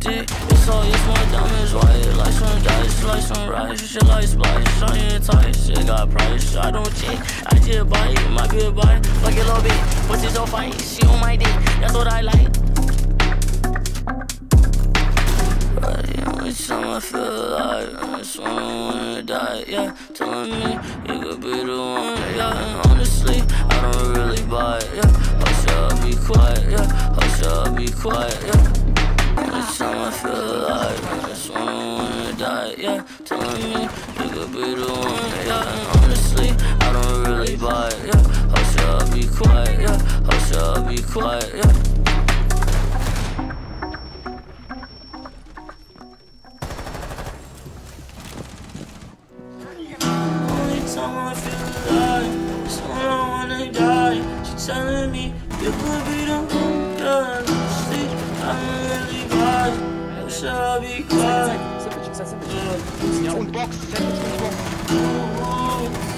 dick. It's all it's more diamonds, white. Like some dice, like some rice. Shit like splice, I ain't tight. Shit got price, I don't cheat. I just buy my bitch buy it. Fuck it, little bit. But she don't fight, she on my dick. That's what I like. I feel alive, I'm just wanna die, yeah. Telling me you could be the one, yeah. And honestly, I don't really buy it, yeah. Hush up, be quiet, yeah. Hush up, be quiet, yeah. I feel alive, I just wanna die, yeah. Telling me you could be the one, yeah. Honestly, I don't really buy it, yeah. Be quiet, yeah. Hush up, be quiet, yeah. Only time I wanna die. She telling me you could be vibe. Or should I be quiet? Ja, und Box, Set und Box. Ooh, ooh,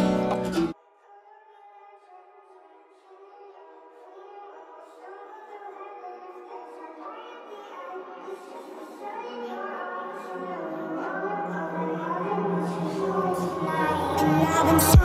baby girl.